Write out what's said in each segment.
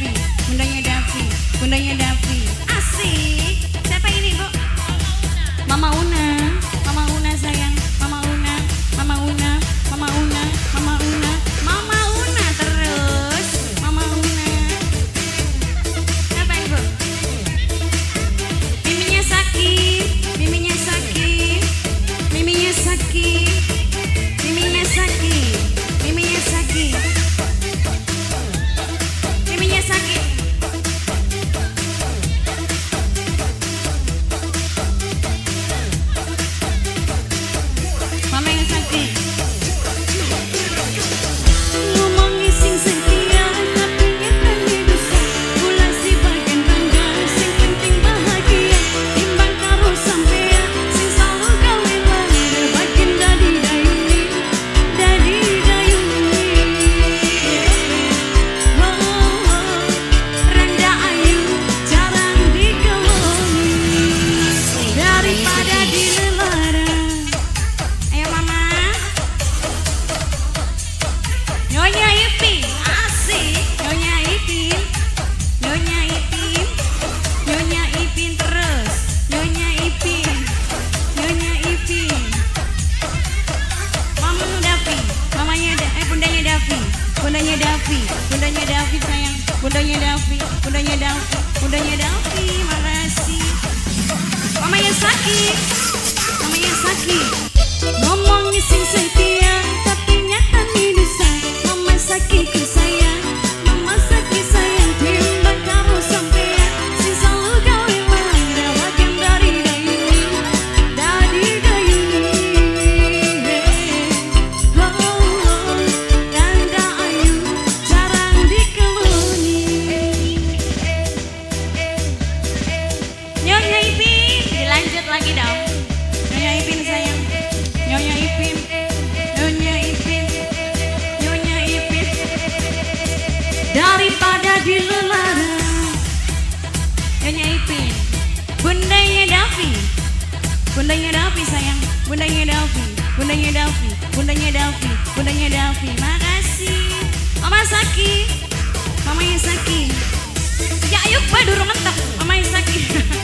Davi bundanya Davi bundanya Davi. Asik. Siapa ini bu? Mama Una. Mama Una sayang. Mama Una Mama Una Mama Una Mama Una Mama Una terus. Mama Una. Siapa ibu? Miminya sakit. Miminya sakit. Miminya sakit. Miminya sakit. Miminya sakit Davi Bundanya Davi sayang. Bundanya Davi Bundanya Davi Bundanya Davi Makasih. Sakit Mamanya sakit lagi dong. Nyonya Ipin sayang. Nyonya Ipin. Nyonya Ipin. Nyonya Ipin. Daripada dilelara Nyonya Ipin. Bundanya Davi. Bundanya Davi sayang. Bundanya Davi. Bundanya Davi. Bundanya Davi. Bundanya Davi. Makasih. Mama Saki. Mama Saki. Ya yuk pak durung mentok Mama Saki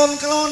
kelon-keloni